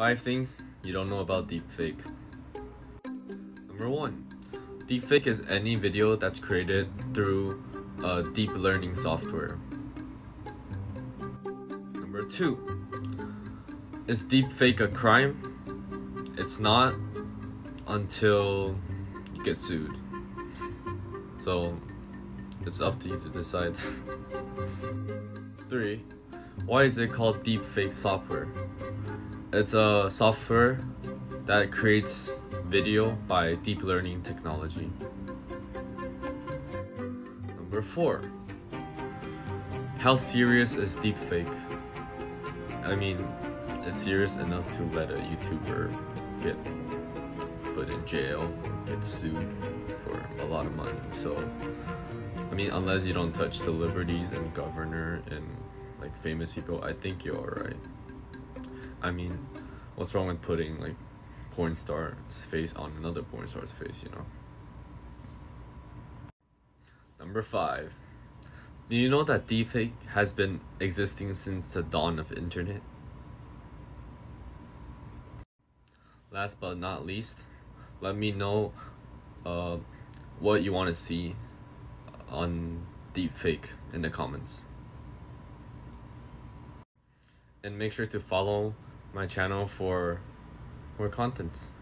5 things you don't know about deepfake. Number 1. Deepfake is any video that's created through a deep learning software. Number 2. Is deepfake a crime? It's not until you get sued. So it's up to you to decide. 3. Why is it called deepfake software? It's a software that creates video by deep learning technology. Number 4. How serious is deepfake? I mean, it's serious enough to let a YouTuber get put in jail, get sued for a lot of money. So, I mean, unless you don't touch celebrities and governor and like famous people, I think you're alright. I mean, what's wrong with putting like porn star's face on another porn star's face, you know? Number five. Do you know that deepfake has been existing since the dawn of internet? Last but not least, let me know uh, what you want to see on deepfake in the comments. And make sure to follow my channel for more contents.